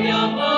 Señor.